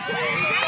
Thank you.